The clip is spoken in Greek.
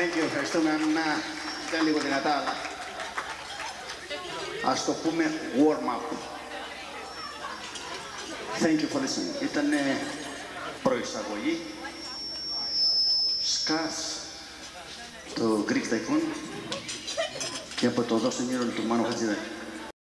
you. Ευχαριστούμε να ήταν λίγο δυνατά, αλλά ας το πούμε warm-up. Thank you for listening. Ήταν προεισαγωγή. Σκάς, το Greek Tycoon και από το δώστε του Μάνου Χατζηδάκη.